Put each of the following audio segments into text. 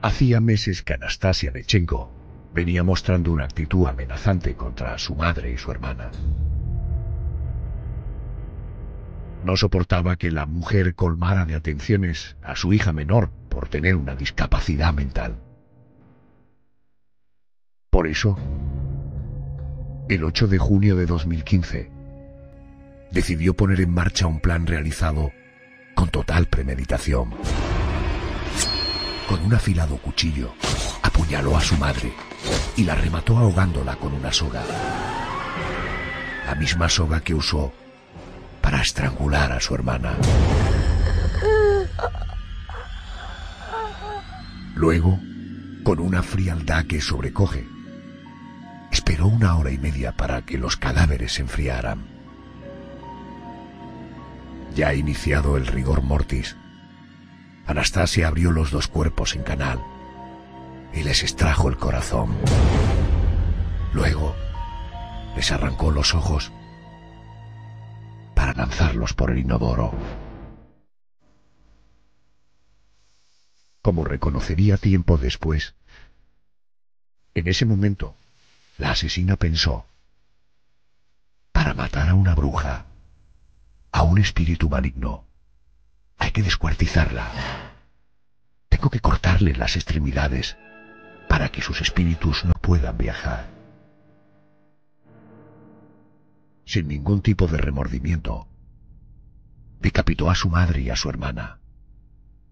Hacía meses que Anastasia Lechenko venía mostrando una actitud amenazante contra su madre y su hermana. No soportaba que la mujer colmara de atenciones a su hija menor por tener una discapacidad mental. Por eso, el 8 de junio de 2015, decidió poner en marcha un plan realizado con total premeditación. Con un afilado cuchillo, apuñaló a su madre y la remató ahogándola con una soga. La misma soga que usó para estrangular a su hermana. Luego, con una frialdad que sobrecoge, esperó una hora y media para que los cadáveres se enfriaran. Ya iniciado el rigor mortis, Anastasia abrió los dos cuerpos en canal y les extrajo el corazón. Luego, les arrancó los ojos para lanzarlos por el inodoro. Como reconocería tiempo después, en ese momento, la asesina pensó, para matar a una bruja, a un espíritu maligno, hay que descuartizarla. Tengo que cortarle las extremidades para que sus espíritus no puedan viajar. Sin ningún tipo de remordimiento, decapitó a su madre y a su hermana,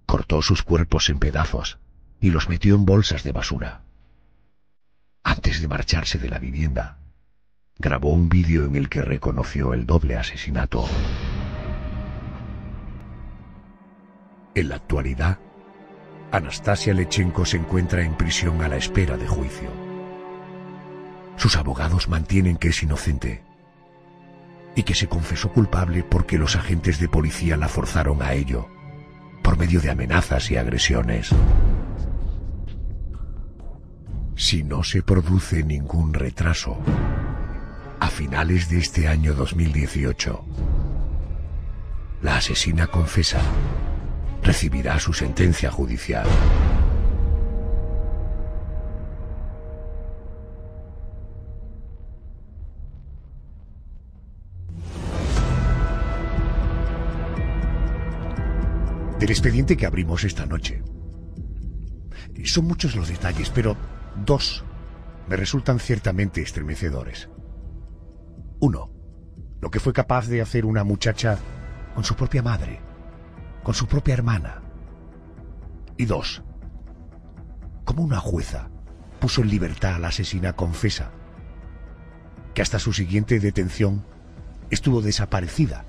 cortó sus cuerpos en pedazos y los metió en bolsas de basura. Antes de marcharse de la vivienda, grabó un vídeo en el que reconoció el doble asesinato. En la actualidad, Anastasia Lechenko se encuentra en prisión a la espera de juicio. Sus abogados mantienen que es inocente y que se confesó culpable porque los agentes de policía la forzaron a ello, por medio de amenazas y agresiones. Si no se produce ningún retraso, a finales de este año 2018, la asesina confesa recibirá su sentencia judicial. Del expediente que abrimos esta noche. Son muchos los detalles, pero dos me resultan ciertamente estremecedores. Uno, lo que fue capaz de hacer una muchacha con su propia madre con su propia hermana. Y dos, como una jueza puso en libertad a la asesina confesa, que hasta su siguiente detención estuvo desaparecida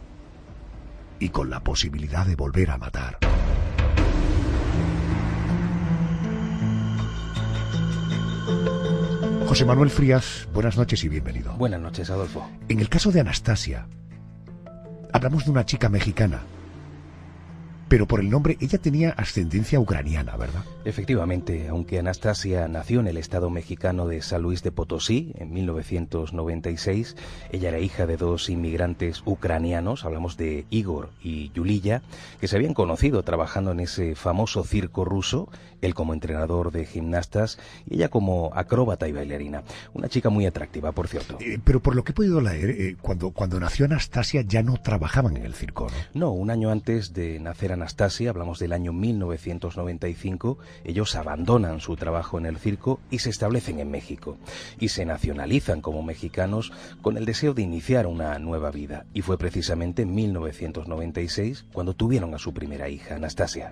y con la posibilidad de volver a matar. José Manuel Frías, buenas noches y bienvenido. Buenas noches, Adolfo. En el caso de Anastasia, hablamos de una chica mexicana pero por el nombre ella tenía ascendencia ucraniana, ¿verdad? Efectivamente, aunque Anastasia nació en el estado mexicano de San Luis de Potosí en 1996, ella era hija de dos inmigrantes ucranianos, hablamos de Igor y Yulia, que se habían conocido trabajando en ese famoso circo ruso, él como entrenador de gimnastas y ella como acróbata y bailarina. Una chica muy atractiva, por cierto. Eh, pero por lo que he podido leer, eh, cuando, cuando nació Anastasia ya no trabajaban en el circo, ¿no? No, un año antes de nacer Anastasia, hablamos del año 1995, ellos abandonan su trabajo en el circo y se establecen en México. Y se nacionalizan como mexicanos con el deseo de iniciar una nueva vida. Y fue precisamente en 1996 cuando tuvieron a su primera hija, Anastasia.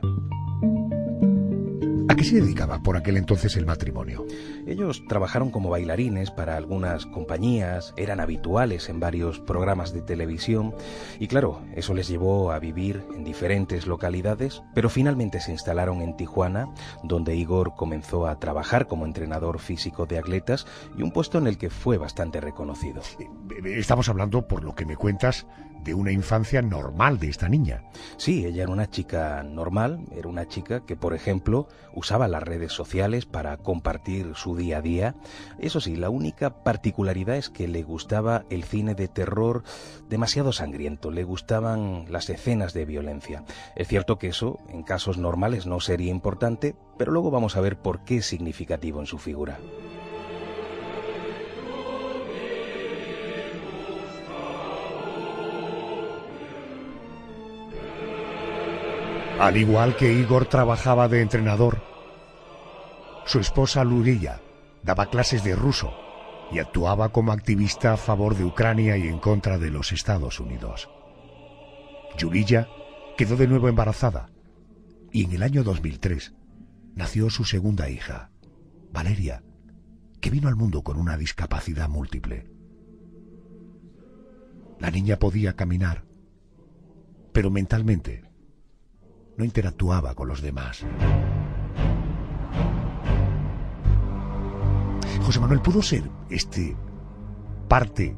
¿A qué se dedicaba por aquel entonces el matrimonio? Ellos trabajaron como bailarines para algunas compañías, eran habituales en varios programas de televisión y claro, eso les llevó a vivir en diferentes localidades, pero finalmente se instalaron en Tijuana, donde Igor comenzó a trabajar como entrenador físico de atletas y un puesto en el que fue bastante reconocido. Estamos hablando, por lo que me cuentas, de una infancia normal de esta niña. Sí, ella era una chica normal, era una chica que, por ejemplo, usaba las redes sociales para compartir su día a día. Eso sí, la única particularidad es que le gustaba el cine de terror demasiado sangriento, le gustaban las escenas de violencia. Es cierto que eso, en casos normales, no sería importante, pero luego vamos a ver por qué es significativo en su figura. Al igual que Igor trabajaba de entrenador, su esposa Lurilla daba clases de ruso y actuaba como activista a favor de Ucrania y en contra de los Estados Unidos. Yurilla quedó de nuevo embarazada y en el año 2003 nació su segunda hija, Valeria, que vino al mundo con una discapacidad múltiple. La niña podía caminar, pero mentalmente no interactuaba con los demás. José Manuel pudo ser este parte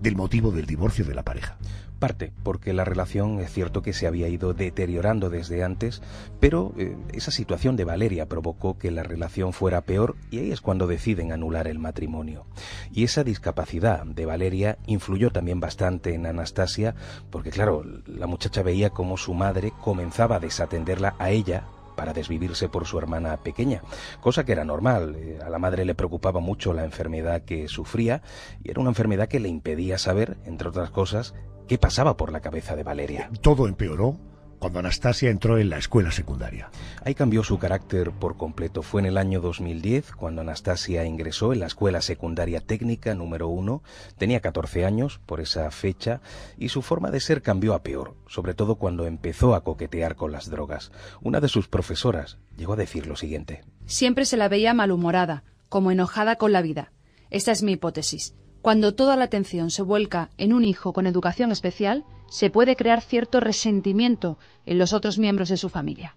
del motivo del divorcio de la pareja. Parte, porque la relación es cierto que se había ido deteriorando desde antes, pero eh, esa situación de Valeria provocó que la relación fuera peor y ahí es cuando deciden anular el matrimonio. Y esa discapacidad de Valeria influyó también bastante en Anastasia, porque claro, la muchacha veía cómo su madre comenzaba a desatenderla a ella para desvivirse por su hermana pequeña, cosa que era normal. Eh, a la madre le preocupaba mucho la enfermedad que sufría y era una enfermedad que le impedía saber, entre otras cosas, qué pasaba por la cabeza de Valeria. Todo empeoró cuando Anastasia entró en la escuela secundaria. Ahí cambió su carácter por completo. Fue en el año 2010 cuando Anastasia ingresó en la escuela secundaria técnica número uno. Tenía 14 años por esa fecha y su forma de ser cambió a peor, sobre todo cuando empezó a coquetear con las drogas. Una de sus profesoras llegó a decir lo siguiente. Siempre se la veía malhumorada, como enojada con la vida. Esta es mi hipótesis. Cuando toda la atención se vuelca en un hijo con educación especial, se puede crear cierto resentimiento en los otros miembros de su familia.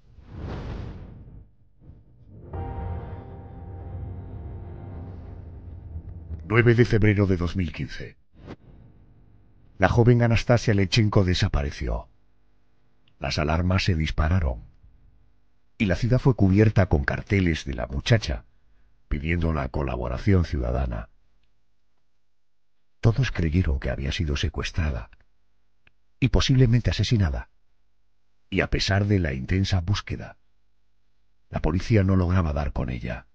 ...9 de febrero de 2015... La joven Anastasia Lechenko desapareció. Las alarmas se dispararon. Y la ciudad fue cubierta con carteles de la muchacha, pidiendo la colaboración ciudadana. Todos creyeron que había sido secuestrada y posiblemente asesinada. Y a pesar de la intensa búsqueda, la policía no lograba dar con ella.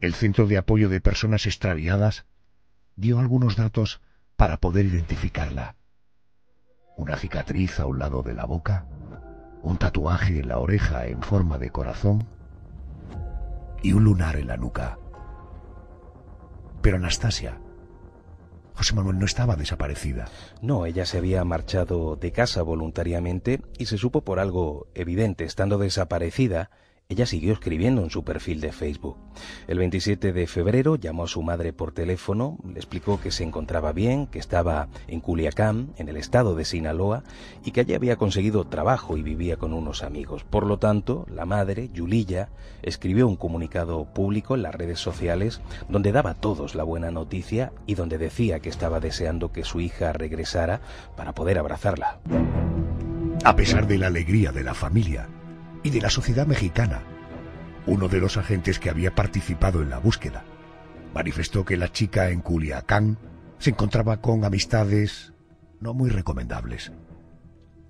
El Centro de Apoyo de Personas Extraviadas dio algunos datos para poder identificarla. Una cicatriz a un lado de la boca, un tatuaje en la oreja en forma de corazón y un lunar en la nuca. Pero Anastasia José Manuel no estaba desaparecida. No, ella se había marchado de casa voluntariamente y se supo por algo evidente, estando desaparecida, ella siguió escribiendo en su perfil de Facebook. El 27 de febrero llamó a su madre por teléfono, le explicó que se encontraba bien, que estaba en Culiacán, en el estado de Sinaloa, y que allí había conseguido trabajo y vivía con unos amigos. Por lo tanto, la madre, Yulilla, escribió un comunicado público en las redes sociales donde daba a todos la buena noticia y donde decía que estaba deseando que su hija regresara para poder abrazarla. A pesar de la alegría de la familia, y de la sociedad mexicana. Uno de los agentes que había participado en la búsqueda manifestó que la chica en Culiacán se encontraba con amistades no muy recomendables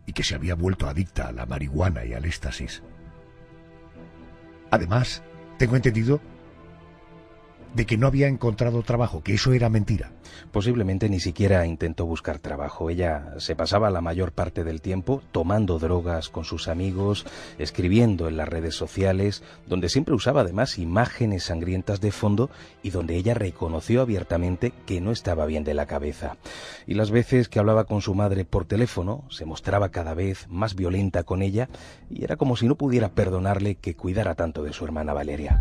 y que se había vuelto adicta a la marihuana y al éxtasis. Además, tengo entendido de que no había encontrado trabajo, que eso era mentira. Posiblemente ni siquiera intentó buscar trabajo. Ella se pasaba la mayor parte del tiempo tomando drogas con sus amigos, escribiendo en las redes sociales, donde siempre usaba además imágenes sangrientas de fondo y donde ella reconoció abiertamente que no estaba bien de la cabeza. Y las veces que hablaba con su madre por teléfono, se mostraba cada vez más violenta con ella y era como si no pudiera perdonarle que cuidara tanto de su hermana Valeria.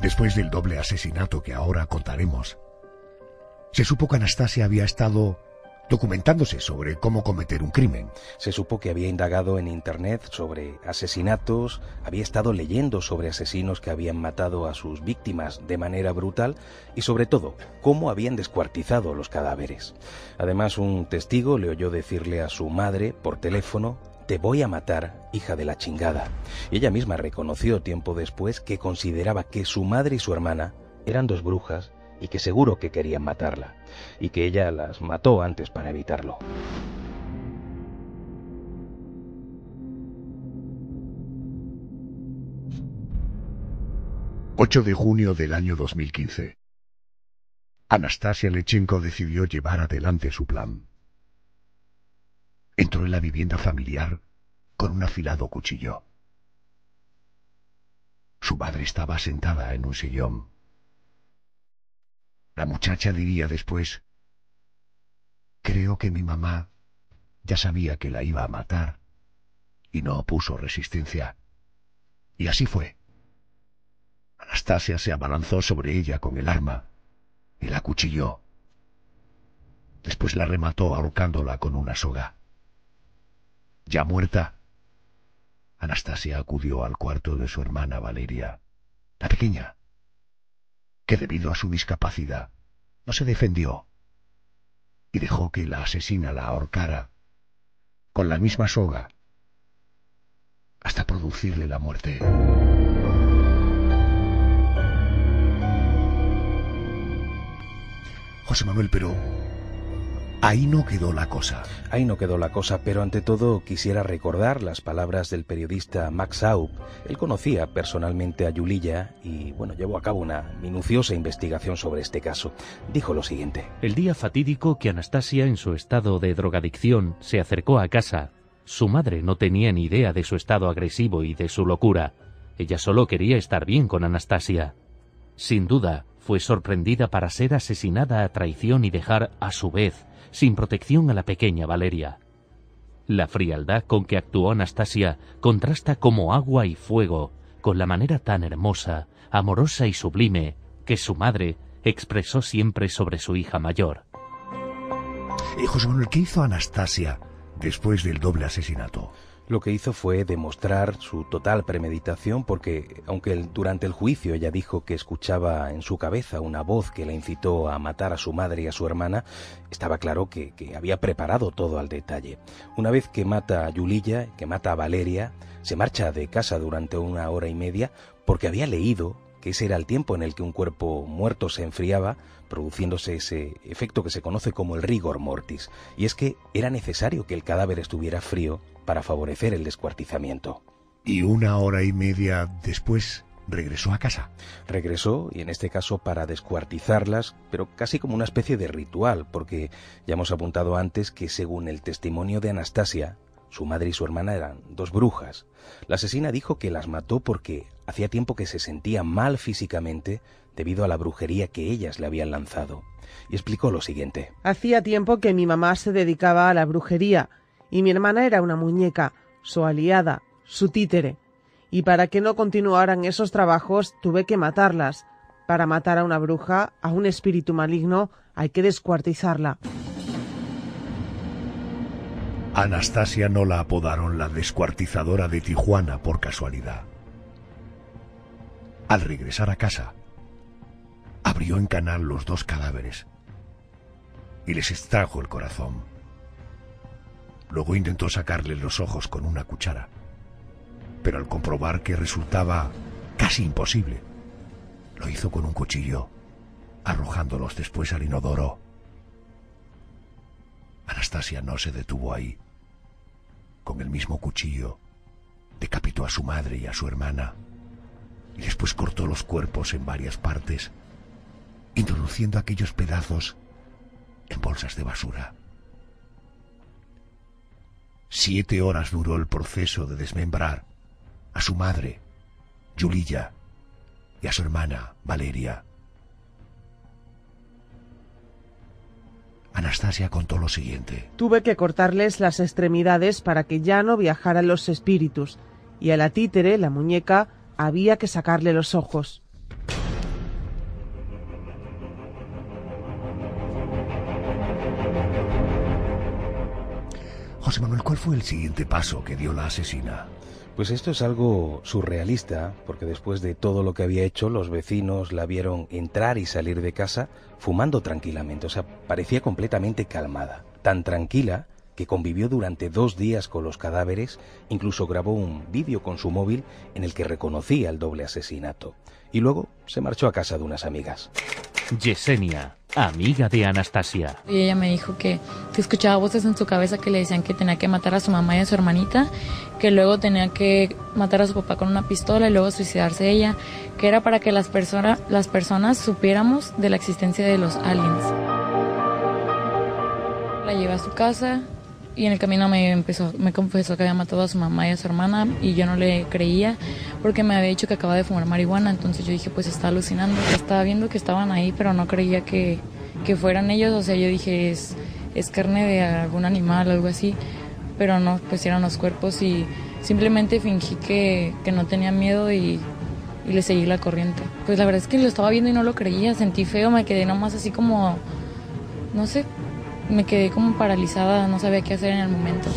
Después del doble asesinato que ahora contaremos, se supo que Anastasia había estado documentándose sobre cómo cometer un crimen. Se supo que había indagado en Internet sobre asesinatos, había estado leyendo sobre asesinos que habían matado a sus víctimas de manera brutal y sobre todo cómo habían descuartizado los cadáveres. Además, un testigo le oyó decirle a su madre por teléfono te voy a matar, hija de la chingada. Y ella misma reconoció tiempo después que consideraba que su madre y su hermana eran dos brujas y que seguro que querían matarla, y que ella las mató antes para evitarlo. ...8 de junio del año 2015... Anastasia Lechenko decidió llevar adelante su plan. Entró en la vivienda familiar con un afilado cuchillo. Su madre estaba sentada en un sillón. La muchacha diría después, creo que mi mamá ya sabía que la iba a matar y no opuso resistencia. Y así fue. Anastasia se abalanzó sobre ella con el arma y la cuchilló. Después la remató ahorcándola con una soga. Ya muerta, Anastasia acudió al cuarto de su hermana Valeria, la pequeña, que debido a su discapacidad no se defendió y dejó que la asesina la ahorcara con la misma soga hasta producirle la muerte. José Manuel, pero Ahí no quedó la cosa. Ahí no quedó la cosa, pero ante todo quisiera recordar las palabras del periodista Max Aup. Él conocía personalmente a Yulilla y, bueno, llevó a cabo una minuciosa investigación sobre este caso. Dijo lo siguiente. El día fatídico que Anastasia, en su estado de drogadicción, se acercó a casa, su madre no tenía ni idea de su estado agresivo y de su locura. Ella solo quería estar bien con Anastasia. Sin duda, fue sorprendida para ser asesinada a traición y dejar, a su vez, sin protección a la pequeña Valeria. La frialdad con que actuó Anastasia contrasta como agua y fuego con la manera tan hermosa, amorosa y sublime que su madre expresó siempre sobre su hija mayor. ¿Y José Manuel, ¿qué hizo Anastasia después del doble asesinato? Lo que hizo fue demostrar su total premeditación porque, aunque durante el juicio ella dijo que escuchaba en su cabeza una voz que la incitó a matar a su madre y a su hermana, estaba claro que, había preparado todo al detalle. Una vez que mata a Yulilla, que mata a Valeria, se marcha de casa durante una hora y media porque había leído que ese era el tiempo en el que un cuerpo muerto se enfriaba, produciéndose ese efecto que se conoce como el rigor mortis, y es que era necesario que el cadáver estuviera frío para favorecer el descuartizamiento. Y una hora y media después regresó a casa. Regresó, y en este caso para descuartizarlas, pero casi como una especie de ritual, porque ya hemos apuntado antes que según el testimonio de Anastasia, su madre y su hermana eran dos brujas. La asesina dijo que las mató porque hacía tiempo que se sentía mal físicamente debido a la brujería que ellas le habían lanzado. Y explicó lo siguiente. Hacía tiempo que mi mamá se dedicaba a la brujería y mi hermana era una muñeca, su aliada, su títere. Y para que no continuaran esos trabajos tuve que matarlas. Para matar a una bruja, a un espíritu maligno, hay que descuartizarla. Anastasia no la apodaron la descuartizadora de Tijuana por casualidad. Al regresar a casa, abrió en canal los dos cadáveres y les extrajo el corazón. Luego intentó sacarle los ojos con una cuchara, pero al comprobar que resultaba casi imposible, lo hizo con un cuchillo, arrojándolos después al inodoro. Anastasia no se detuvo ahí. Con el mismo cuchillo, decapitó a su madre y a su hermana, y después cortó los cuerpos en varias partes, introduciendo aquellos pedazos en bolsas de basura. Siete horas duró el proceso de desmembrar a su madre, Yulilla, y a su hermana, Valeria. Anastasia contó lo siguiente. Tuve que cortarles las extremidades para que ya no viajaran los espíritus, y a la títere, la muñeca, había que sacarle los ojos. José Manuel, ¿cuál fue el siguiente paso que dio la asesina? Pues esto es algo surrealista, porque después de todo lo que había hecho, los vecinos la vieron entrar y salir de casa fumando tranquilamente, o sea, parecía completamente calmada, tan tranquila que convivió durante dos días con los cadáveres, incluso grabó un vídeo con su móvil en el que reconocía el doble asesinato, y luego se marchó a casa de unas amigas. Yesenia, amiga de Anastasia. Y ella me dijo que, que escuchaba voces en su cabeza que le decían que tenía que matar a su mamá y a su hermanita, que luego tenía que matar a su papá con una pistola y luego suicidarse ella, que era para que las, personas las personas supiéramos de la existencia de los aliens. La llevé a su casa, y en el camino me empezó me confesó que había matado a su mamá y a su hermana y yo no le creía porque me había dicho que acababa de fumar marihuana. Entonces yo dije pues está alucinando estaba viendo que estaban ahí pero no creía que, que fueran ellos. O sea yo dije es, es carne de algún animal algo así. Pero no pues eran los cuerpos y simplemente fingí que, que no tenía miedo y, y le seguí la corriente. Pues la verdad es que lo estaba viendo y no lo creía sentí feo me quedé nomás así como no sé me quedé como paralizada, no sabía qué hacer en el momento.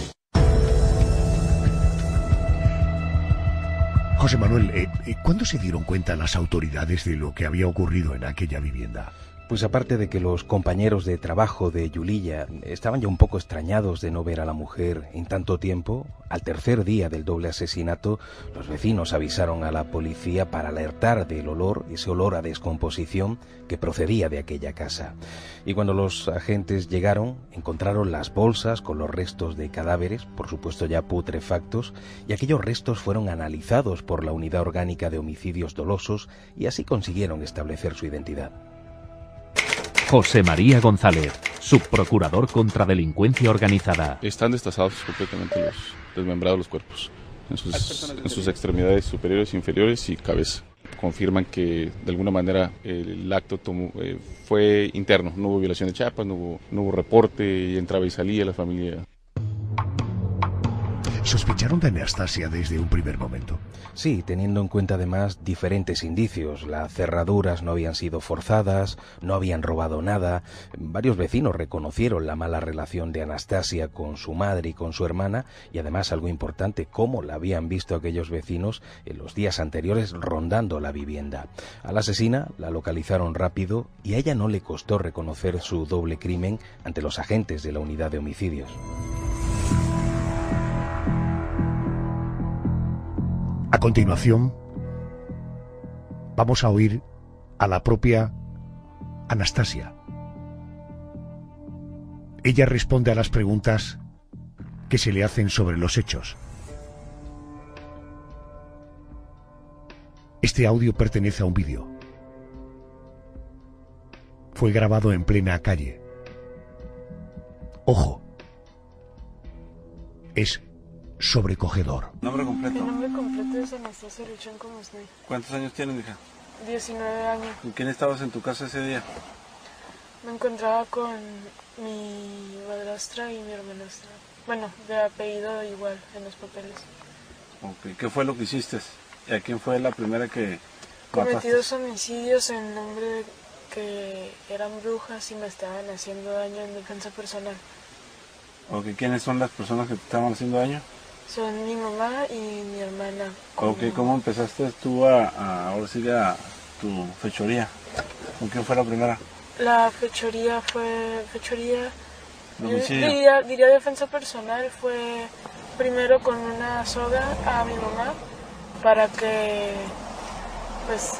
José Manuel, eh, eh, ¿cuándo se dieron cuenta las autoridades de lo que había ocurrido en aquella vivienda? Pues aparte de que los compañeros de trabajo de Yulilla estaban ya un poco extrañados de no ver a la mujer en tanto tiempo, al tercer día del doble asesinato, los vecinos avisaron a la policía para alertar del olor, ese olor a descomposición que procedía de aquella casa. Y cuando los agentes llegaron, encontraron las bolsas con los restos de cadáveres, por supuesto ya putrefactos, y aquellos restos fueron analizados por la Unidad Orgánica de Homicidios Dolosos y así consiguieron establecer su identidad. José María González, subprocurador contra delincuencia organizada. Están destazados completamente los desmembrados los cuerpos, en sus, en sus extremidades superiores, inferiores y cabeza. Confirman que de alguna manera el acto tomó, eh, fue interno, no hubo violación de chapas, no hubo, no hubo reporte, y entraba y salía la familia ¿Sospecharon de Anastasia desde un primer momento? Sí, teniendo en cuenta además diferentes indicios. Las cerraduras no habían sido forzadas, no habían robado nada. Varios vecinos reconocieron la mala relación de Anastasia con su madre y con su hermana y además algo importante, cómo la habían visto aquellos vecinos en los días anteriores rondando la vivienda. A la asesina la localizaron rápido y a ella no le costó reconocer su doble crimen ante los agentes de la unidad de homicidios. A continuación, vamos a oír a la propia Anastasia. Ella responde a las preguntas que se le hacen sobre los hechos. Este audio pertenece a un vídeo. Fue grabado en plena calle. Ojo. Es sobrecogedor. ¿Nombre completo? Mi nombre completo es Anastasia Luchón estoy. ¿Cuántos años tienes, hija? 19 años. ¿Con quién estabas en tu casa ese día? Me encontraba con mi madrastra y mi hermanastra. Bueno, de apellido igual en los papeles. Okay. ¿Qué fue lo que hiciste? ¿Y a quién fue la primera que Cometí dos homicidios en nombre de que eran brujas y me estaban haciendo daño en defensa personal. Okay. ¿Quiénes son las personas que te estaban haciendo daño? Son mi mamá y mi hermana. Ok, ¿cómo empezaste tú a, a ahora sí a tu fechoría? ¿Con quién fue la primera? La fechoría fue fechoría. Diría, diría defensa personal fue primero con una soga a mi mamá para que pues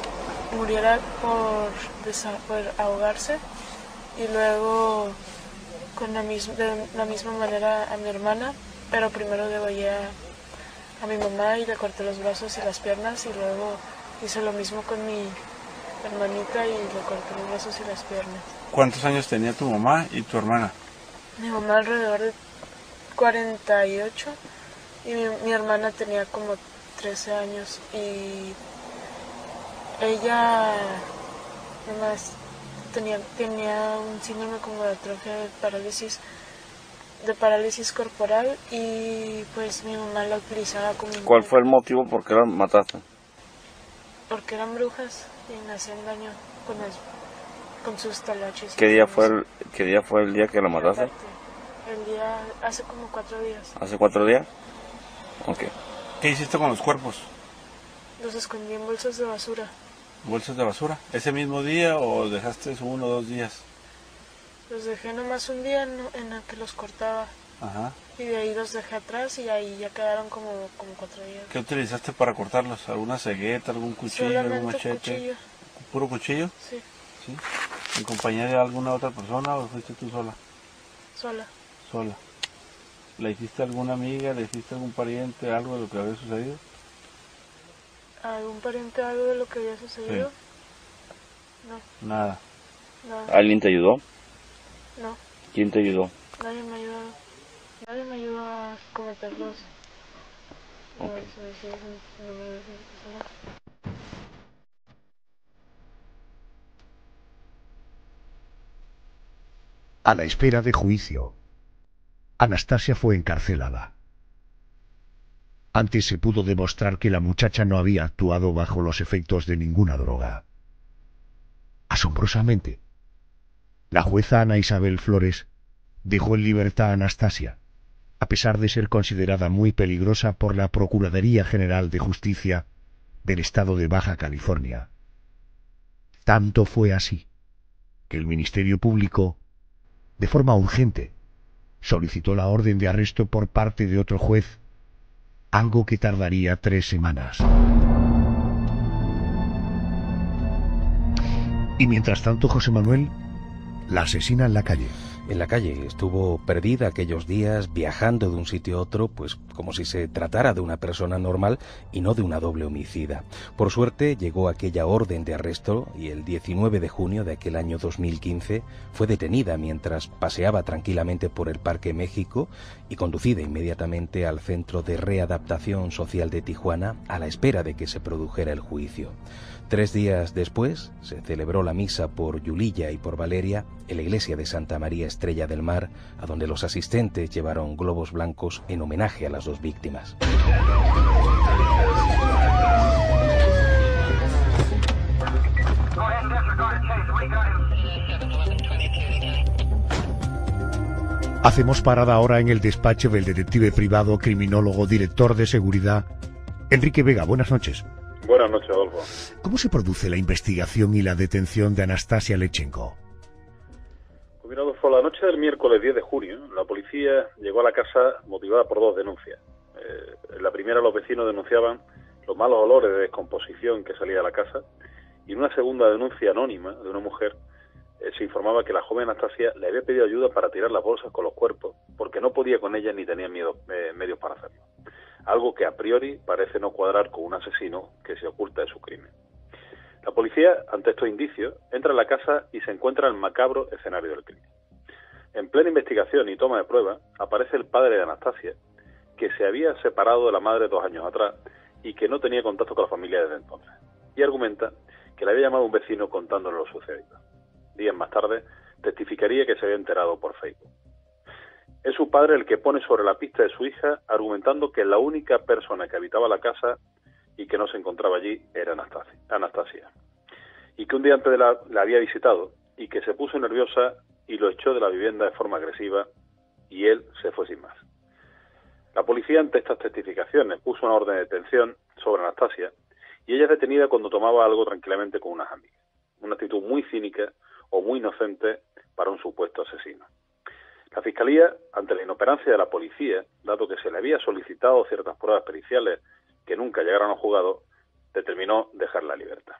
muriera por, por ahogarse y luego con la misma, de la misma manera a mi hermana pero primero degollé a, a mi mamá y le corté los brazos y las piernas y luego hice lo mismo con mi hermanita y le corté los brazos y las piernas. ¿Cuántos años tenía tu mamá y tu hermana? Mi mamá alrededor de 48 y mi, mi hermana tenía como 13 años y ella además tenía, tenía un síndrome como de atrofia de parálisis de parálisis corporal y pues mi mamá la utilizaba como... ¿Cuál fue el motivo por qué la mataste? Porque eran brujas y me hacían daño con, con sus talaches. ¿Qué día, fue el, ¿Qué día fue el día que la mataste? El día, hace como cuatro días. ¿Hace cuatro días? Ok. ¿Qué hiciste con los cuerpos? Los escondí en bolsas de basura. ¿Bolsas de basura? ¿Ese mismo día o dejaste uno o dos días? Los dejé nomás un día en, en el que los cortaba. Ajá. Y de ahí los dejé atrás y ahí ya quedaron como, como cuatro días. ¿Qué utilizaste para cortarlos? ¿Alguna cegueta, algún cuchillo, Solamente algún machete? cuchillo. ¿Puro cuchillo? Sí, ¿Sí? ¿En compañía de alguna otra persona o fuiste tú sola? sola. Sola. ¿Le hiciste a alguna amiga, le hiciste a algún pariente algo de lo que había sucedido? ¿Algún pariente algo de lo que había sucedido? Nada. No, no, ¿Alguien te ayudó? No. ¿Quién te ayudó? Nadie me ayudó. Nadie me ayudó a cometerlos. No, Ok. sí, sí, sí, sí, no me dejes sola. A la espera de juicio, Anastasia fue encarcelada. Antes se pudo demostrar que la muchacha no había actuado bajo los efectos de ninguna droga. Asombrosamente, la jueza Ana Isabel Flores dejó en libertad a Anastasia, a pesar de ser considerada muy peligrosa por la Procuraduría General de Justicia del Estado de Baja California. Tanto fue así que el Ministerio Público de forma urgente, solicitó la orden de arresto por parte de otro juez, algo que tardaría tres semanas. Y mientras tanto, José Manuel la asesina en la calle. En la calle estuvo perdida aquellos días, viajando de un sitio a otro, pues como si se tratara de una persona normal y no de una doble homicida. Por suerte llegó aquella orden de arresto y el 19 de junio de aquel año 2015 fue detenida mientras paseaba tranquilamente por el Parque México y conducida inmediatamente al Centro de Readaptación Social de Tijuana a la espera de que se produjera el juicio. Tres días después se celebró la misa por Yulilla y por Valeria en la iglesia de Santa María Estrella del Mar, a donde los asistentes llevaron globos blancos en homenaje a las dos víctimas. Hacemos parada ahora en el despacho del detective privado, criminólogo, director de seguridad, Enrique Vega. Buenas noches. Buenas noches, Adolfo. ¿Cómo se produce la investigación y la detención de Anastasia Lechenko? Pues mira, Adolfo, la noche del miércoles 10 de junio, la policía llegó a la casa motivada por dos denuncias. Eh, en la primera, los vecinos denunciaban los malos olores de descomposición que salía de la casa, y en una segunda denuncia anónima de una mujer, eh, se informaba que la joven Anastasia le había pedido ayuda para tirar las bolsas con los cuerpos, porque no podía con ellas ni tenía miedo, eh, medios para hacerlo. Algo que a priori parece no cuadrar con un asesino que se oculta de su crimen. La policía, ante estos indicios, entra en la casa y se encuentra en el macabro escenario del crimen. En plena investigación y toma de pruebas, aparece el padre de Anastasia, que se había separado de la madre dos años atrás y que no tenía contacto con la familia desde entonces. Y argumenta que le había llamado un vecino contándole lo sucedido. Días más tarde, testificaría que se había enterado por Facebook. Es su padre el que pone sobre la pista de su hija, argumentando que la única persona que habitaba la casa y que no se encontraba allí era Anastasia, y que un día antes de la, la había visitado y que se puso nerviosa y lo echó de la vivienda de forma agresiva y él se fue sin más. La policía ante estas testificaciones puso una orden de detención sobre Anastasia y ella es detenida cuando tomaba algo tranquilamente con unas amigas. Una actitud muy cínica o muy inocente para un supuesto asesino. La Fiscalía, ante la inoperancia de la policía, dado que se le había solicitado ciertas pruebas periciales que nunca llegaron a juzgado, determinó dejarla en libertad.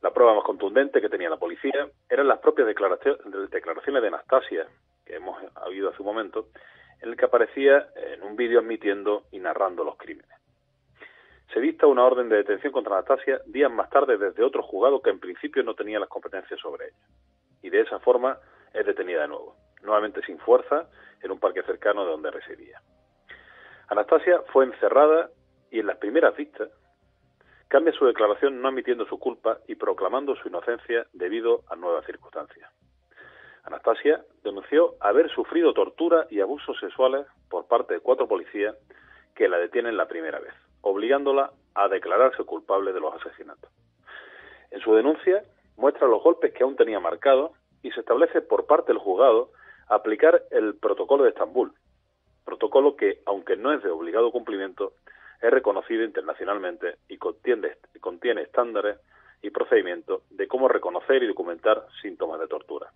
La prueba más contundente que tenía la policía eran las propias declaraciones de Anastasia, que hemos oído hace un momento, en el que aparecía en un vídeo admitiendo y narrando los crímenes. Se dicta una orden de detención contra Anastasia días más tarde desde otro juzgado que en principio no tenía las competencias sobre ella. Y de esa forma es detenida de nuevo, nuevamente sin fuerza, en un parque cercano de donde residía. Anastasia fue encerrada y en las primeras vistas cambia su declaración no admitiendo su culpa y proclamando su inocencia debido a nuevas circunstancias. Anastasia denunció haber sufrido tortura y abusos sexuales por parte de cuatro policías que la detienen la primera vez, obligándola a declararse culpable de los asesinatos. En su denuncia muestra los golpes que aún tenía marcados y se establece por parte del juzgado aplicar el protocolo de Estambul, protocolo que, aunque no es de obligado cumplimiento, es reconocido internacionalmente y contiene, estándares y procedimientos de cómo reconocer y documentar síntomas de tortura.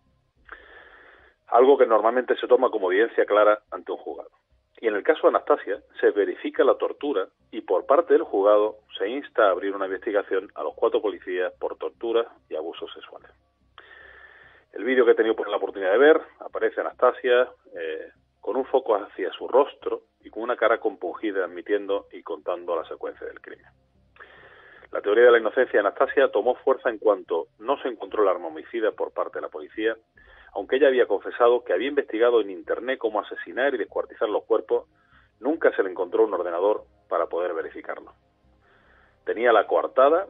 Algo que normalmente se toma como evidencia clara ante un juzgado. Y en el caso de Anastasia, se verifica la tortura y por parte del juzgado se insta a abrir una investigación a los cuatro policías por tortura y abusos sexuales. El vídeo que he tenido la oportunidad de ver aparece Anastasia eh, con un foco hacia su rostro y con una cara compungida admitiendo y contando la secuencia del crimen. La teoría de la inocencia de Anastasia tomó fuerza en cuanto no se encontró el arma homicida por parte de la policía, aunque ella había confesado que había investigado en Internet cómo asesinar y descuartizar los cuerpos, nunca se le encontró un ordenador para poder verificarlo. Tenía la coartada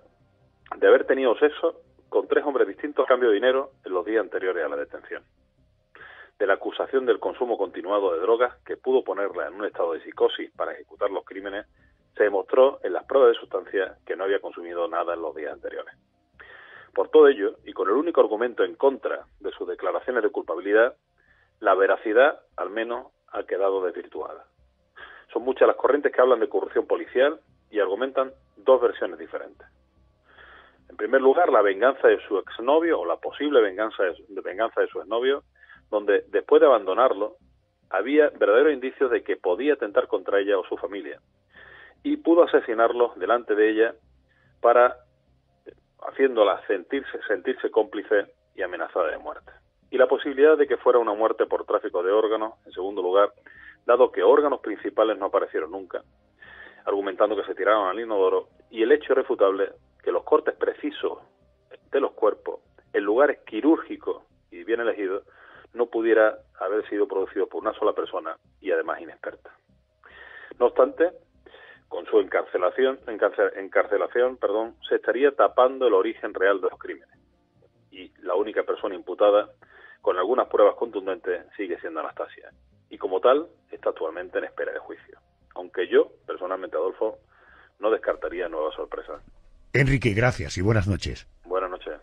de haber tenido sexo con tres hombres distintos a cambio de dinero en los días anteriores a la detención. De la acusación del consumo continuado de drogas que pudo ponerla en un estado de psicosis para ejecutar los crímenes se demostró en las pruebas de sustancia que no había consumido nada en los días anteriores. Por todo ello, y con el único argumento en contra de sus declaraciones de culpabilidad, la veracidad, al menos, ha quedado desvirtuada. Son muchas las corrientes que hablan de corrupción policial y argumentan dos versiones diferentes. En primer lugar, la venganza de su exnovio o la posible venganza de, venganza de su exnovio, donde después de abandonarlo había verdaderos indicios de que podía atentar contra ella o su familia y pudo asesinarlo delante de ella para haciéndola sentirse, sentirse cómplice y amenazada de muerte. Y la posibilidad de que fuera una muerte por tráfico de órganos, en segundo lugar, dado que órganos principales no aparecieron nunca, argumentando que se tiraron al inodoro, y el hecho irrefutable que los cortes precisos de los cuerpos en lugares quirúrgicos y bien elegidos no pudiera haber sido producido por una sola persona y además inexperta. No obstante, con su encarcelación, encarcelación perdón, se estaría tapando el origen real de los crímenes. Y la única persona imputada, con algunas pruebas contundentes, sigue siendo Anastasia. Y como tal, está actualmente en espera de juicio. Aunque yo, personalmente, Adolfo, no descartaría nuevas sorpresas. Enrique, gracias y buenas noches. Buenas noches.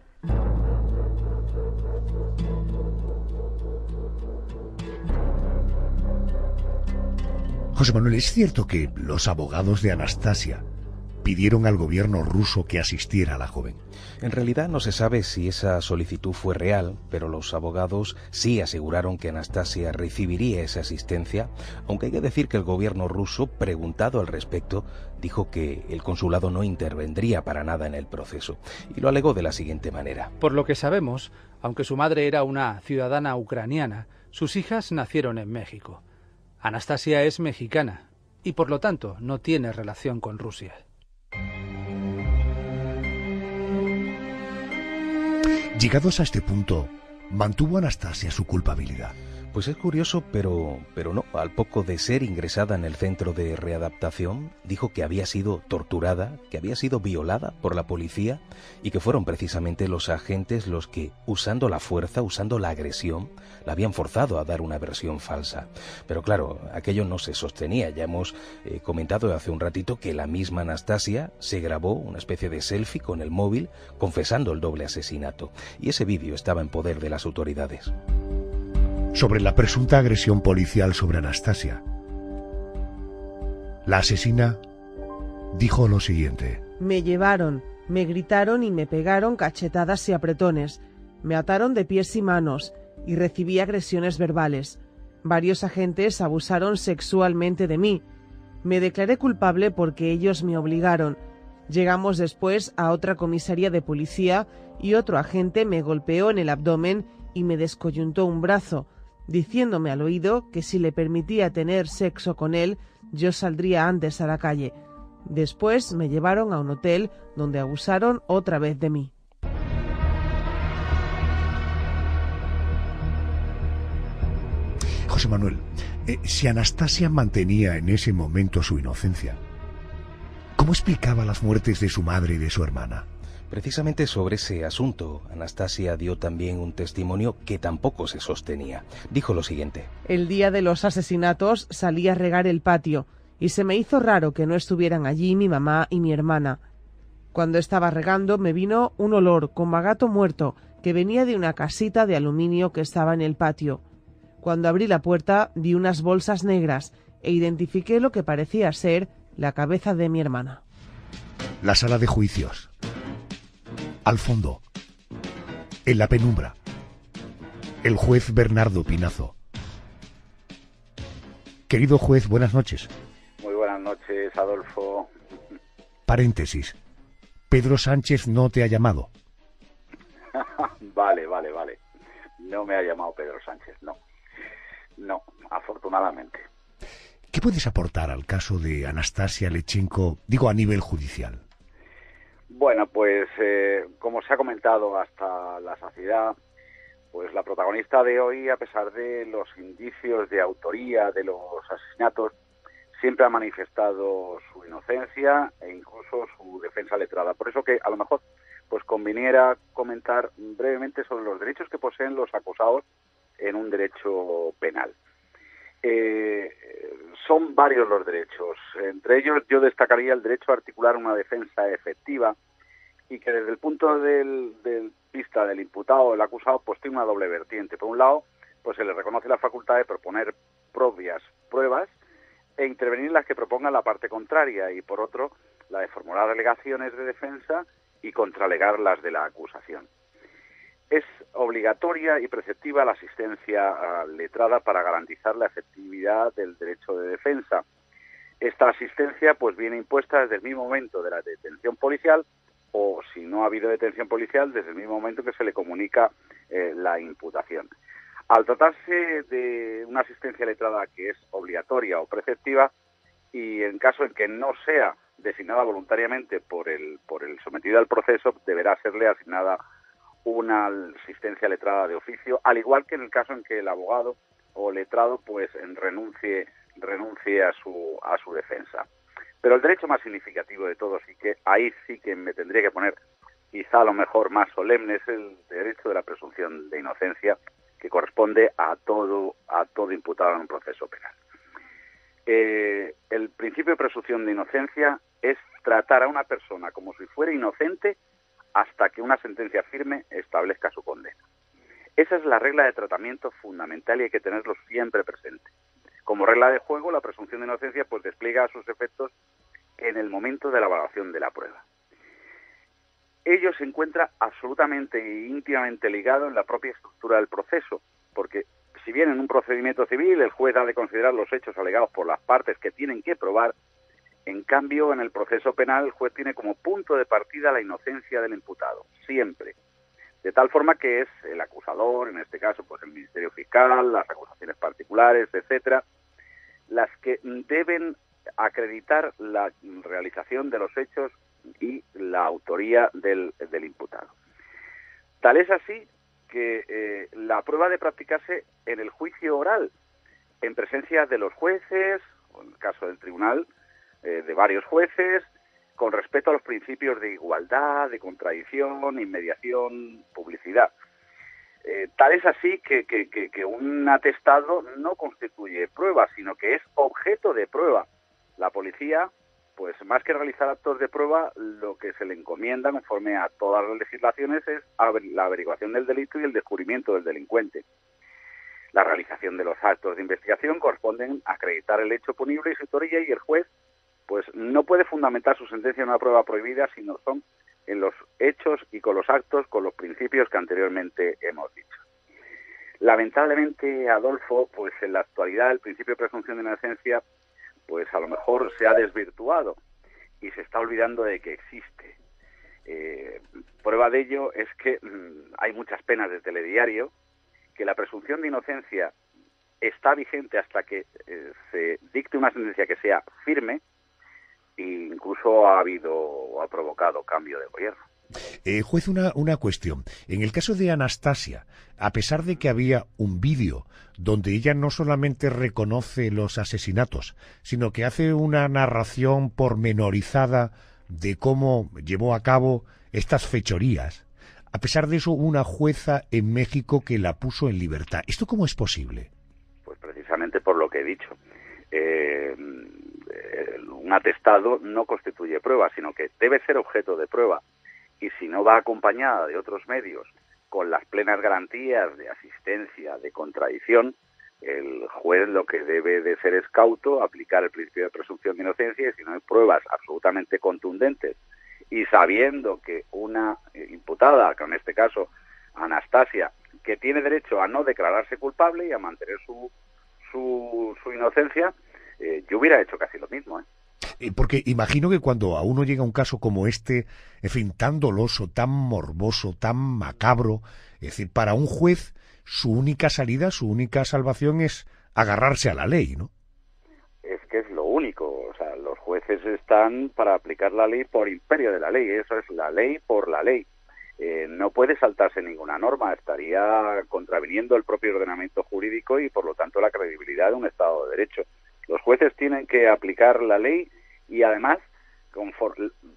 José Manuel, ¿es cierto que los abogados de Anastasia pidieron al gobierno ruso que asistiera a la joven? En realidad no se sabe si esa solicitud fue real, pero los abogados sí aseguraron que Anastasia recibiría esa asistencia, aunque hay que decir que el gobierno ruso, preguntado al respecto, dijo que el consulado no intervendría para nada en el proceso, y lo alegó de la siguiente manera. Por lo que sabemos, aunque su madre era una ciudadana ucraniana, sus hijas nacieron en México. Anastasia es mexicana y por lo tanto no tiene relación con Rusia. Llegados a este punto, mantuvo Anastasia su culpabilidad. Pues es curioso, pero, pero no. Al poco de ser ingresada en el centro de readaptación, dijo que había sido torturada, que había sido violada por la policía y que fueron precisamente los agentes los que, usando la fuerza, usando la agresión, la habían forzado a dar una versión falsa. Pero claro, aquello no se sostenía. Ya hemos eh, comentado hace un ratito que la misma Anastasia se grabó una especie de selfie con el móvil confesando el doble asesinato. Y ese vídeo estaba en poder de las autoridades sobre la presunta agresión policial sobre Anastasia. La asesina dijo lo siguiente. Me llevaron, me gritaron y me pegaron cachetadas y apretones, me ataron de pies y manos y recibí agresiones verbales. Varios agentes abusaron sexualmente de mí. Me declaré culpable porque ellos me obligaron. Llegamos después a otra comisaría de policía y otro agente me golpeó en el abdomen y me descoyuntó un brazo diciéndome al oído que si le permitía tener sexo con él, yo saldría antes a la calle. Después me llevaron a un hotel donde abusaron otra vez de mí. José Manuel, eh, si Anastasia mantenía en ese momento su inocencia, ¿cómo explicaba las muertes de su madre y de su hermana? Precisamente sobre ese asunto, Anastasia dio también un testimonio que tampoco se sostenía. Dijo lo siguiente. El día de los asesinatos salí a regar el patio y se me hizo raro que no estuvieran allí mi mamá y mi hermana. Cuando estaba regando me vino un olor como a gato muerto que venía de una casita de aluminio que estaba en el patio. Cuando abrí la puerta vi unas bolsas negras e identifiqué lo que parecía ser la cabeza de mi hermana. La sala de juicios. Al fondo. En la penumbra. El juez Bernardo Pinazo. Querido juez, buenas noches. Muy buenas noches, Adolfo. Paréntesis. Pedro Sánchez no te ha llamado. vale, vale, vale. No me ha llamado Pedro Sánchez, no. No, afortunadamente. ¿Qué puedes aportar al caso de Anastasia Lechenko, digo a nivel judicial? Bueno, pues eh, como se ha comentado hasta la saciedad, pues la protagonista de hoy, a pesar de los indicios de autoría de los asesinatos, siempre ha manifestado su inocencia e incluso su defensa letrada. Por eso que a lo mejor pues conviniera comentar brevemente sobre los derechos que poseen los acusados en un derecho penal. Eh, son varios los derechos. Entre ellos yo destacaría el derecho a articular una defensa efectiva y que desde el punto de vista del imputado o el acusado pues tiene una doble vertiente. Por un lado, pues se le reconoce la facultad de proponer propias pruebas e intervenir en las que proponga la parte contraria y por otro, la de formular alegaciones de defensa y contralegar las de la acusación. Es obligatoria y preceptiva la asistencia letrada para garantizar la efectividad del derecho de defensa. Esta asistencia pues viene impuesta desde el mismo momento de la detención policial o si no ha habido detención policial desde el mismo momento que se le comunica eh, la imputación. Al tratarse de una asistencia letrada que es obligatoria o preceptiva y en caso en que no sea designada voluntariamente por el, por el sometido al proceso, deberá serle asignada una asistencia letrada de oficio, al igual que en el caso en que el abogado o letrado pues renuncie renuncie a su a su defensa. Pero el derecho más significativo de todos y que ahí sí que me tendría que poner quizá a lo mejor más solemne es el derecho de la presunción de inocencia que corresponde a todo a todo imputado en un proceso penal. Eh, el principio de presunción de inocencia es tratar a una persona como si fuera inocente hasta que una sentencia firme establezca su condena. Esa es la regla de tratamiento fundamental y hay que tenerlo siempre presente. Como regla de juego, la presunción de inocencia pues despliega sus efectos en el momento de la evaluación de la prueba. Ello se encuentra absolutamente e íntimamente ligado en la propia estructura del proceso, porque si bien en un procedimiento civil el juez ha de considerar los hechos alegados por las partes que tienen que probar, en cambio, en el proceso penal, el juez tiene como punto de partida la inocencia del imputado, siempre. De tal forma que es el acusador, en este caso, pues el Ministerio Fiscal, las acusaciones particulares, etcétera, las que deben acreditar la realización de los hechos y la autoría del, imputado. Tal es así que eh, la prueba de practicarse en el juicio oral, en presencia de los jueces, o en el caso del tribunal, eh, de varios jueces con respecto a los principios de igualdad, de contradicción, inmediación, publicidad. Eh, tal es así que, que, un atestado no constituye prueba, sino que es objeto de prueba. La policía, pues más que realizar actos de prueba, lo que se le encomienda conforme a todas las legislaciones es la averiguación del delito y el descubrimiento del delincuente. La realización de los actos de investigación corresponden a acreditar el hecho punible y su autoría y el juez pues no puede fundamentar su sentencia en una prueba prohibida si no son en los hechos y con los actos, con los principios que anteriormente hemos dicho. Lamentablemente, Adolfo, pues en la actualidad el principio de presunción de inocencia, pues a lo mejor se ha desvirtuado y se está olvidando de que existe. Eh, prueba de ello es que mm, hay muchas penas de telediario, que la presunción de inocencia está vigente hasta que eh, se dicte una sentencia que sea firme, incluso ha habido o ha provocado cambio de gobierno. Eh, juez, una, una cuestión. En el caso de Anastasia, a pesar de que había un vídeo donde ella no solamente reconoce los asesinatos, sino que hace una narración pormenorizada de cómo llevó a cabo estas fechorías, a pesar de eso, una jueza en México que la puso en libertad. ¿Esto cómo es posible? Pues precisamente por lo que he dicho. Eh, un atestado no constituye prueba, sino que debe ser objeto de prueba. Y si no va acompañada de otros medios con las plenas garantías de asistencia, de contradicción, El juez lo que debe de ser es cauto, aplicar el principio de presunción de inocencia y si no hay pruebas absolutamente contundentes y sabiendo que una imputada, que en este caso Anastasia, que tiene derecho a no declararse culpable y a mantener su, su, su inocencia, eh, yo hubiera hecho casi lo mismo. ¿eh? Porque imagino que cuando a uno llega un caso como este, en fin, tan doloso, tan morboso, tan macabro, es decir, para un juez su única salida, su única salvación es agarrarse a la ley, ¿no? Es que es lo único, o sea, los jueces están para aplicar la ley por imperio de la ley, eso es la ley por la ley. Eh, no puede saltarse ninguna norma, estaría contraviniendo el propio ordenamiento jurídico y por lo tanto la credibilidad de un Estado de Derecho. Los jueces tienen que aplicar la ley y además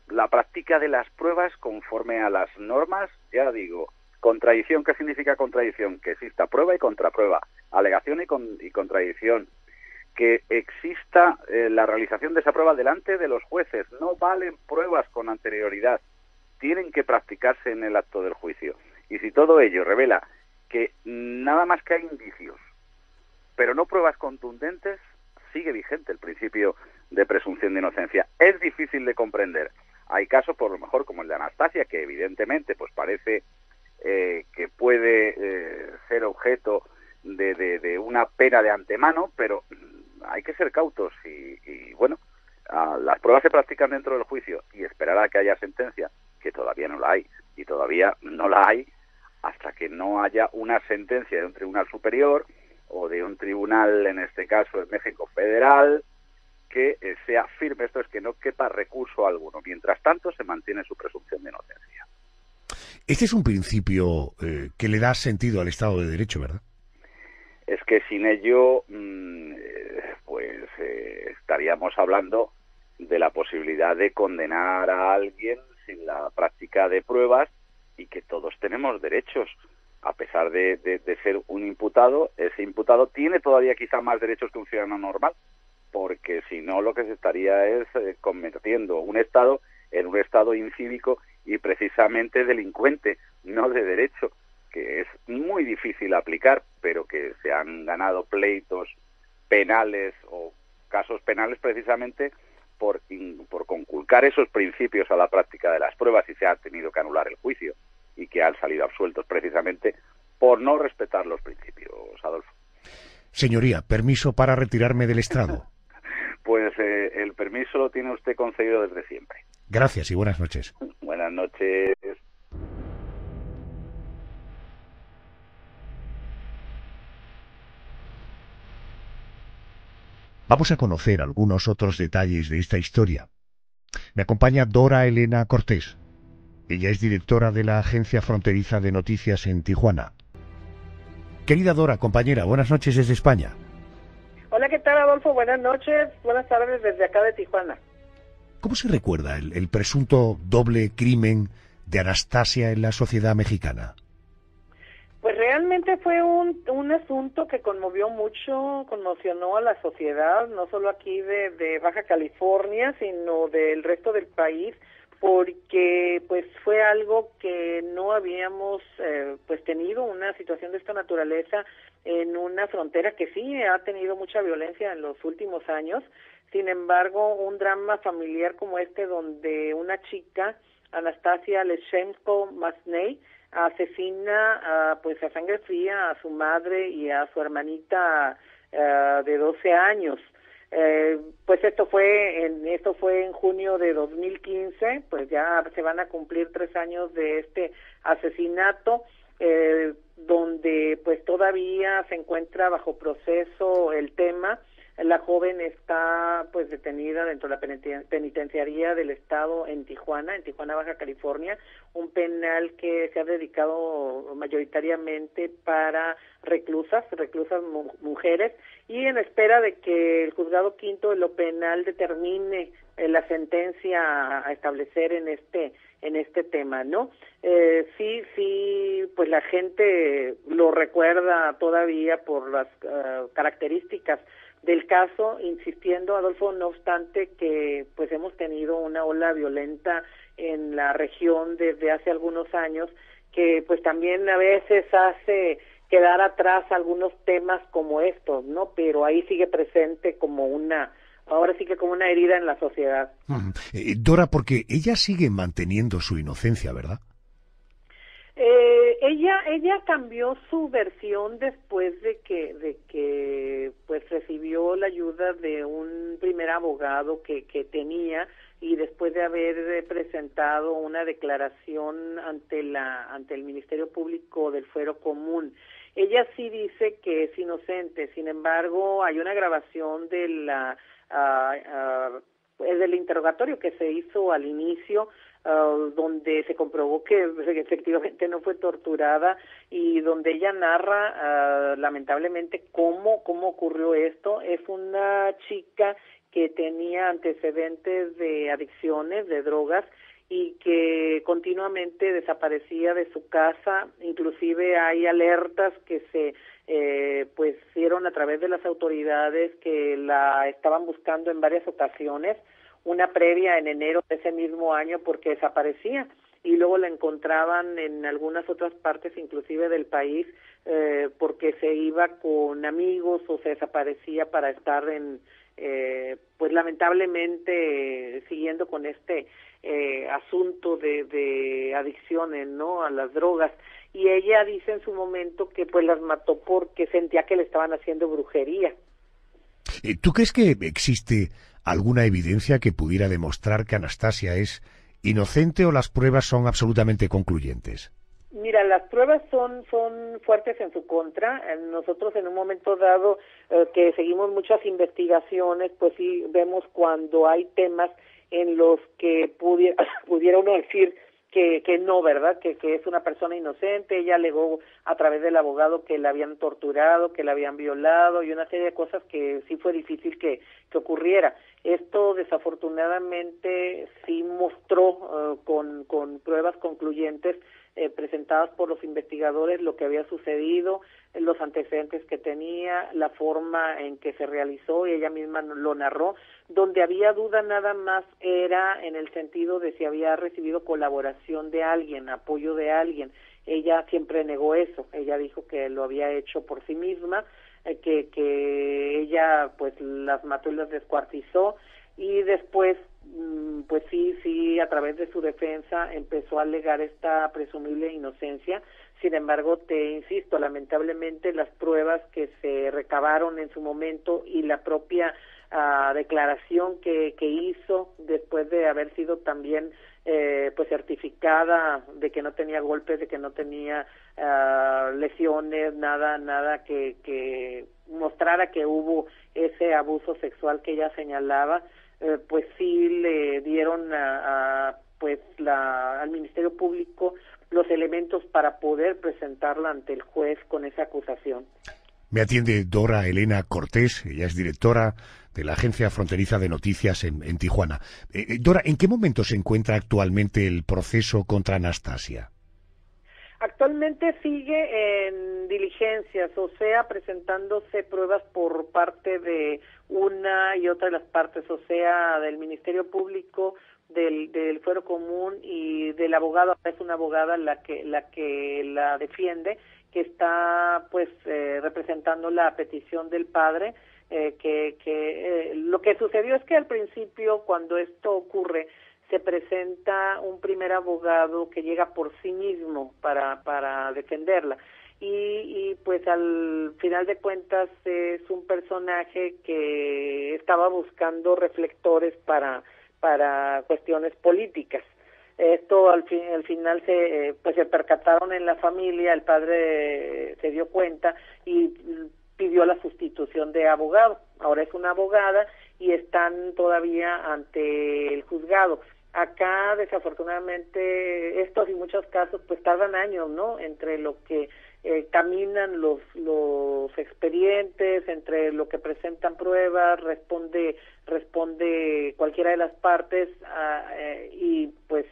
la práctica de las pruebas conforme a las normas, ya digo, contradicción, ¿qué significa contradicción? Que exista prueba y contraprueba, alegación y, contradicción, que exista eh, la realización de esa prueba delante de los jueces, no valen pruebas con anterioridad, tienen que practicarse en el acto del juicio. Y si todo ello revela que nada más que hay indicios, pero no pruebas contundentes, sigue vigente el principio de presunción de inocencia. Es difícil de comprender. Hay casos, por lo mejor, como el de Anastasia, que evidentemente pues parece eh, que puede eh, ser objeto de, una pena de antemano, pero hay que ser cautos y, bueno, las pruebas se practican dentro del juicio y esperar a que haya sentencia que todavía no la hay y todavía no la hay hasta que no haya una sentencia de un tribunal superior o de un tribunal, en este caso en México federal, que eh, sea firme. Esto es que no quepa recurso alguno. Mientras tanto, se mantiene su presunción de inocencia. Este es un principio eh, que le da sentido al Estado de Derecho, ¿verdad? Es que sin ello, mm, eh, pues estaríamos hablando de la posibilidad de condenar a alguien sin la práctica de pruebas y que todos tenemos derechos. A pesar de, ser un imputado, ese imputado tiene todavía quizá más derechos que un ciudadano normal, porque si no lo que se estaría es eh, convirtiendo un Estado en un Estado incívico y precisamente delincuente, no de derecho, que es muy difícil aplicar, pero que se han ganado pleitos penales o casos penales precisamente por, por conculcar esos principios a la práctica de las pruebas y se ha tenido que anular el juicio y que han salido absueltos precisamente por no respetar los principios, Adolfo. Señoría, permiso para retirarme del estrado. pues eh, el permiso lo tiene usted concedido desde siempre. Gracias y buenas noches. Buenas noches. Vamos a conocer algunos otros detalles de esta historia. Me acompaña Dora Elena Cortés. Ella es directora de la Agencia Fronteriza de Noticias en Tijuana. Querida Dora, compañera, buenas noches desde España. Hola, ¿qué tal, Adolfo? Buenas noches, buenas tardes desde acá de Tijuana. ¿Cómo se recuerda el, presunto doble crimen de Anastasia en la sociedad mexicana? Pues realmente fue un, un asunto que conmovió mucho, conmocionó a la sociedad, no solo aquí de, Baja California, sino del resto del país, porque pues fue algo que no habíamos eh, pues tenido una situación de esta naturaleza en una frontera que sí ha tenido mucha violencia en los últimos años. Sin embargo, un drama familiar como este donde una chica, Anastasia Leshenko Masney, asesina a, pues a sangre fría a su madre y a su hermanita uh, de 12 años. Eh, pues esto fue en esto fue en junio de 2015 pues ya se van a cumplir tres años de este asesinato eh, donde pues todavía se encuentra bajo proceso el tema. La joven está pues detenida dentro de la penitenciaría del estado en Tijuana, en Tijuana, Baja California, un penal que se ha dedicado mayoritariamente para reclusas, reclusas mujeres, y en espera de que el juzgado quinto de lo penal determine eh, la sentencia a establecer en este en este tema, ¿no? Eh, sí, sí, pues la gente lo recuerda todavía por las uh, características del caso, insistiendo, Adolfo, no obstante que pues hemos tenido una ola violenta en la región desde hace algunos años que pues también a veces hace quedar atrás algunos temas como estos, ¿no? Pero ahí sigue presente como una ahora sí que como una herida en la sociedad. Eh, Dora, porque ella sigue manteniendo su inocencia, ¿verdad? Eh, ella ella cambió su versión después de que de que pues recibió la ayuda de un primer abogado que que tenía y después de haber presentado una declaración ante la ante el Ministerio Público del Fuero Común ella sí dice que es inocente sin embargo hay una grabación de la del interrogatorio que se hizo al inicio Uh, donde se comprobó que efectivamente no fue torturada y donde ella narra uh, lamentablemente cómo cómo ocurrió esto. Es una chica que tenía antecedentes de adicciones de drogas y que continuamente desaparecía de su casa. Inclusive hay alertas que se eh, pues dieron a través de las autoridades que la estaban buscando en varias ocasiones una previa en enero de ese mismo año porque desaparecía y luego la encontraban en algunas otras partes inclusive del país eh, porque se iba con amigos o se desaparecía para estar en eh, pues lamentablemente siguiendo con este eh, asunto de, de adicciones no a las drogas. Y ella dice en su momento que pues las mató porque sentía que le estaban haciendo brujería. ¿Tú crees que existe alguna evidencia que pudiera demostrar que Anastasia es inocente o las pruebas son absolutamente concluyentes? Mira, las pruebas son son fuertes en su contra. Eh, nosotros en un momento dado eh, que seguimos muchas investigaciones, pues sí vemos cuando hay temas en los que pudiera, pudiera uno decir que, que no, ¿verdad? Que, que es una persona inocente. Ella alegó a través del abogado que la habían torturado, que la habían violado y una serie de cosas que sí fue difícil que, que ocurriera. Esto desafortunadamente sí mostró eh, con, con pruebas concluyentes eh, presentadas por los investigadores lo que había sucedido, los antecedentes que tenía, la forma en que se realizó, y ella misma lo narró. Donde había duda nada más era en el sentido de si había recibido colaboración de alguien, apoyo de alguien. Ella siempre negó eso, ella dijo que lo había hecho por sí misma, eh, que, que ella pues las mató y las descuartizó y después mm, pues sí, sí, a través de su defensa empezó a alegar esta presumible inocencia. Sin embargo, te insisto, lamentablemente las pruebas que se recabaron en su momento y la propia ah, declaración que, que hizo después de haber sido también eh, pues certificada de que no tenía golpes, de que no tenía ah, lesiones, nada, nada que, mostrara que hubo ese abuso sexual que ella señalaba, eh, pues sí le dieron a, pues la, al Ministerio Público los elementos para poder presentarla ante el juez con esa acusación. Me atiende Dora Elena Cortés, ella es directora de la Agencia Fronteriza de Noticias en, Tijuana. Eh, eh, Dora, ¿en qué momento se encuentra actualmente el proceso contra Anastasia? Actualmente sigue en diligencias, o sea, presentándose pruebas por parte de una y otra de las partes, o sea, del Ministerio Público, del, del Fuero Común y del abogado, es una abogada la que la que la defiende, que está pues eh, representando la petición del padre, eh, que, que eh, lo que sucedió es que al principio cuando esto ocurre se presenta un primer abogado que llega por sí mismo para, para defenderla. Y, y pues al final de cuentas es un personaje que estaba buscando reflectores para, para cuestiones políticas. Esto al, fin, al final se, pues se percataron en la familia, el padre se dio cuenta y pidió la sustitución de abogado. Ahora es una abogada y están todavía ante el juzgado. Acá, desafortunadamente, estos y muchos casos, pues tardan años, ¿no? Entre lo que eh, caminan los, los expedientes, entre lo que presentan pruebas, responde, responde cualquiera de las partes ah, eh, y pues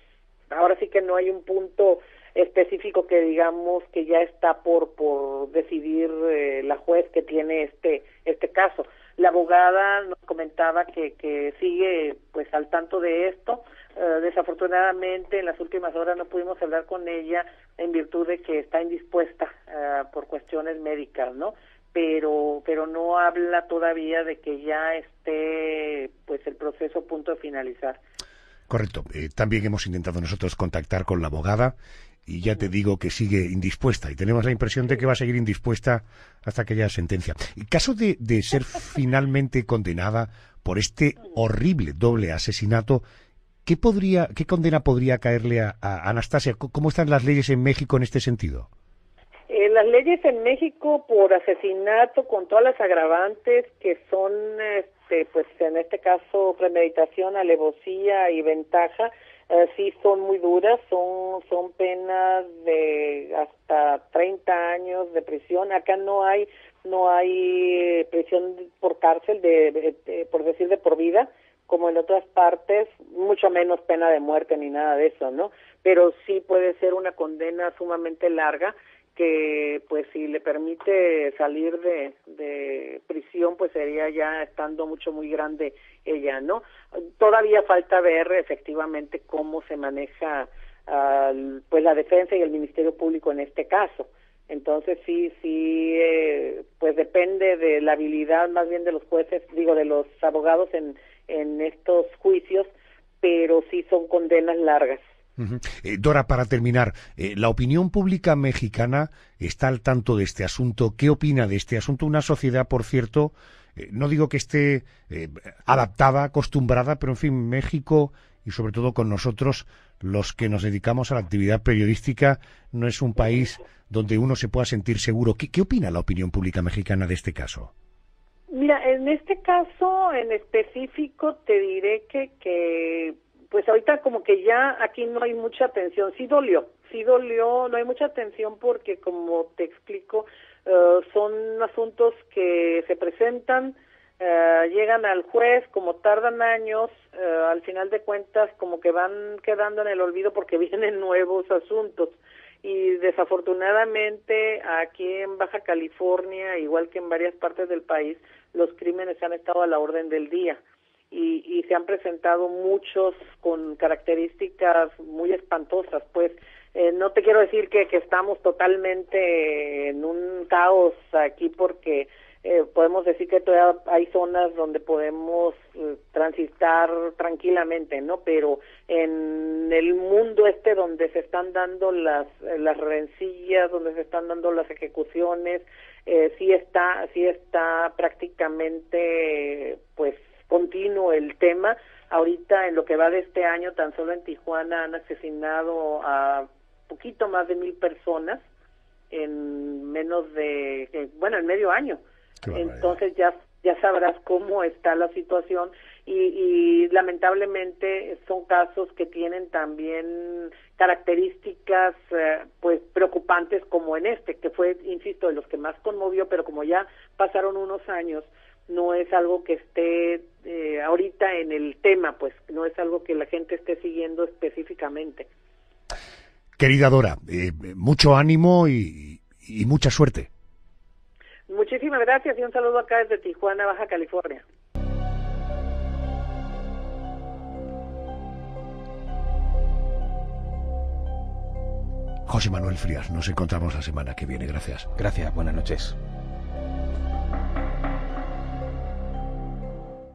ahora sí que no hay un punto específico que digamos que ya está por por decidir eh, la juez que tiene este este caso La abogada nos comentaba que, que sigue pues al tanto de esto. Eh, desafortunadamente en las últimas horas no pudimos hablar con ella en virtud de que está indispuesta eh, por cuestiones médicas, ¿no? Pero pero no habla todavía de que ya esté pues el proceso a punto de finalizar. Correcto. Eh, también hemos intentado nosotros contactar con la abogada y ya te digo que sigue indispuesta y tenemos la impresión de que va a seguir indispuesta hasta que haya sentencia. En caso de, de ser finalmente condenada por este horrible doble asesinato, ¿qué, podría, qué condena podría caerle a, Anastasia? ¿Cómo están las leyes en México en este sentido? Eh, las leyes en México por asesinato con todas las agravantes que son, este, pues en este caso, premeditación, alevosía y ventaja, eh, sí son muy duras, son, son penas de hasta 30 años de prisión. Acá no hay no hay prisión por cárcel de, por decir de por vida como en otras partes, mucho menos pena de muerte ni nada de eso, ¿no? Pero sí puede ser una condena sumamente larga que pues si le permite salir de, de prisión pues sería ya estando mucho muy grande ella, ¿no? Todavía falta ver efectivamente cómo se maneja pues la defensa y el Ministerio Público en este caso. Entonces sí, sí, eh, pues depende de la habilidad más bien de los jueces, digo, de los abogados en, en estos juicios, pero sí son condenas largas. Eh, Dora, para terminar, eh, la opinión pública mexicana está al tanto de este asunto. ¿Qué opina de este asunto? Una sociedad, por cierto, eh, no digo que esté adaptada, acostumbrada, pero en fin, México y sobre todo con nosotros, los que nos dedicamos a la actividad periodística, no es un país donde uno se pueda sentir seguro. ¿Qué, qué opina la opinión pública mexicana de este caso? Mira, en este caso en específico te diré que, que pues ahorita como que ya aquí no hay mucha atención, sí dolió, sí dolió, no hay mucha atención porque como te explico, eh, son asuntos que se presentan, eh, llegan al juez, como tardan años, eh, al final de cuentas como que van quedando en el olvido porque vienen nuevos asuntos. Y desafortunadamente aquí en Baja California, igual que en varias partes del país, los crímenes han estado a la orden del día y, y se han presentado muchos con características muy espantosas, pues eh, no te quiero decir que, que estamos totalmente en un caos aquí porque eh, podemos decir que todavía hay zonas donde podemos eh, transitar tranquilamente, ¿no? Pero en el mundo este donde se están dando las, las rencillas, donde se están dando las ejecuciones, eh, sí está, sí está prácticamente, pues, continuo el tema. Ahorita, en lo que va de este año, tan solo en Tijuana han asesinado a poquito más de mil personas en menos de, bueno, en medio año. Entonces ya ya sabrás cómo está la situación y, y, lamentablemente son casos que tienen también características eh, pues preocupantes como en este que fue insisto de los que más conmovió pero como ya pasaron unos años no es algo que esté eh, ahorita en el tema pues no es algo que la gente esté siguiendo específicamente querida Dora eh, mucho ánimo y, y mucha suerte Muchísimas gracias y un saludo acá desde Tijuana, Baja California. José Manuel Frías, nos encontramos la semana que viene. Gracias. Gracias, buenas noches.